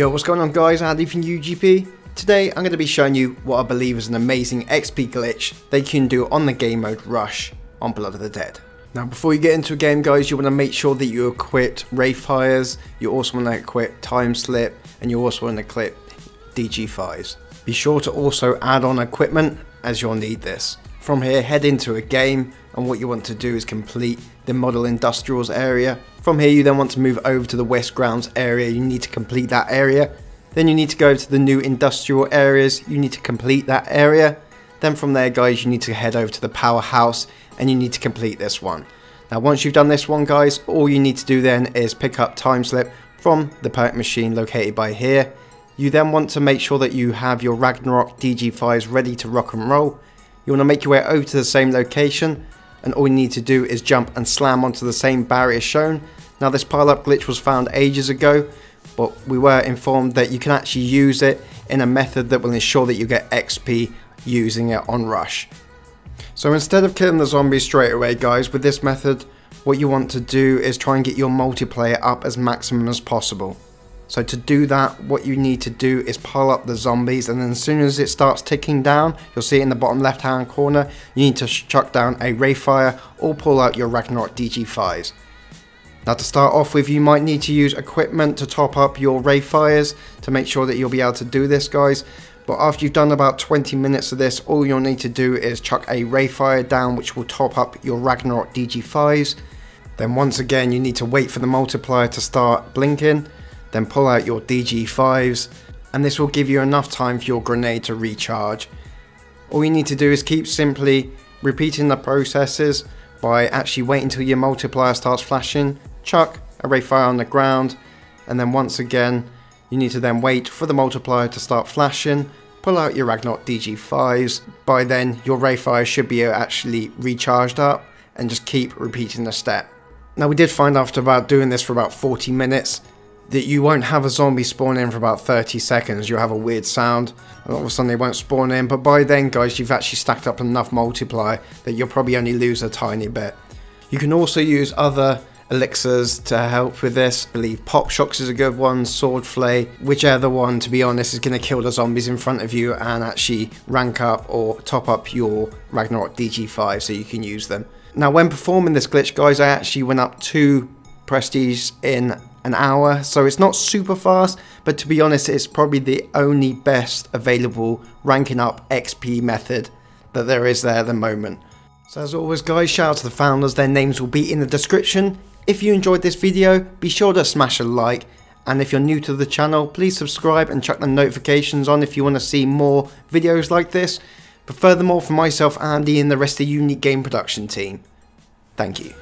Yo, what's going on guys, Andy from UGP. Today I'm going to be showing you what I believe is an amazing XP glitch they can do on the game mode Rush on Blood of the Dead. Now before you get into a game guys, you want to make sure that you equip Wraithfires, you also want to equip Time Slip, and you also want to equip DG5s. Be sure to also add on equipment as you'll need this. From here head into a game and what you want to do is complete the model industrials area. From here you then want to move over to the west grounds area, you need to complete that area. Then you need to go to the new industrial areas, you need to complete that area. Then from there guys you need to head over to the powerhouse and you need to complete this one. Now once you've done this one guys, all you need to do then is pick up time slip from the perk machine located by here. You then want to make sure that you have your Ragnarok DG5s ready to rock and roll. You want to make your way over to the same location and all you need to do is jump and slam onto the same barrier shown. Now this pile up glitch was found ages ago but we were informed that you can actually use it in a method that will ensure that you get XP using it on rush. So instead of killing the zombies straight away guys with this method what you want to do is try and get your multiplayer up as maximum as possible. So to do that, what you need to do is pile up the zombies and then as soon as it starts ticking down, you'll see it in the bottom left hand corner, you need to chuck down a Wraithfire or pull out your Ragnarok DG5s. Now to start off with, you might need to use equipment to top up your Wraithfires to make sure that you'll be able to do this guys. But after you've done about 20 minutes of this, all you'll need to do is chuck a Wraithfire down which will top up your Ragnarok DG5s. Then once again you need to wait for the multiplier to start blinking then pull out your DG5s and this will give you enough time for your grenade to recharge. All you need to do is keep simply repeating the processes by actually waiting until your multiplier starts flashing, chuck a Wraithfire on the ground and then once again you need to then wait for the multiplier to start flashing, pull out your Ragnarok DG5s, by then your Wraithfire should be actually recharged up and just keep repeating the step. Now we did find after about doing this for about 40 minutes that you won't have a zombie spawn in for about 30 seconds. You'll have a weird sound, and all of a sudden they won't spawn in. But by then, guys, you've actually stacked up enough multiply that you'll probably only lose a tiny bit. You can also use other elixirs to help with this. I believe Pop Shocks is a good one, Sword Flay, whichever one, to be honest, is going to kill the zombies in front of you and actually rank up or top up your Ragnarok DG5 so you can use them. Now, when performing this glitch, guys, I actually went up two prestige in an hour, so it's not super fast, but to be honest, it's probably the only best available ranking up XP method that there is there at the moment. So as always guys, shout out to the founders, their names will be in the description. If you enjoyed this video, be sure to smash a like, and if you're new to the channel, please subscribe and chuck the notifications on if you want to see more videos like this. But furthermore, for myself, Andy, and the rest of the Unique Game Production team, thank you.